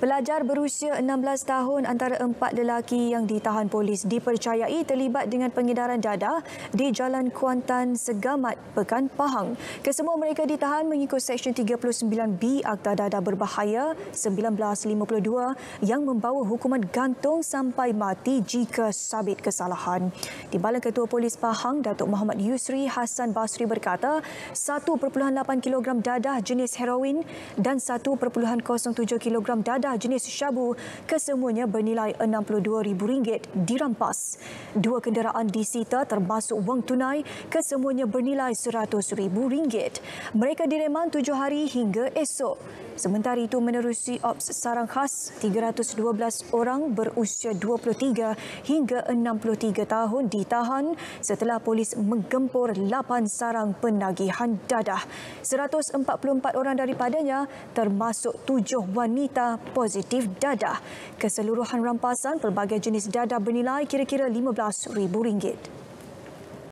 Pelajar berusia 16 tahun antara empat lelaki yang ditahan polis dipercayai terlibat dengan pengedaran dadah di Jalan Kuantan Segamat, Pekan Pahang. Kesemua mereka ditahan mengikut Seksyen 39B Akta Dadah Berbahaya 1952 yang membawa hukuman gantung sampai mati jika sabit kesalahan. Timbalan Ketua Polis Pahang, Datuk Muhammad Yusri Hassan Basri berkata, 1.8 kg dadah jenis heroin dan 1.07 kg dadah dadah jenis syabu kesemuanya bernilai RM62,000 dirampas. Dua kenderaan disita termasuk wang tunai kesemuanya bernilai RM100,000. Mereka direman tujuh hari hingga esok. Sementara itu menerusi ops sarang khas 312 orang berusia 23 hingga 63 tahun ditahan setelah polis menggempur 8 sarang penagihan dadah. 144 orang daripadanya termasuk 7 wanita positif dadah. Keseluruhan rampasan pelbagai jenis dadah bernilai kira-kira RM15,000.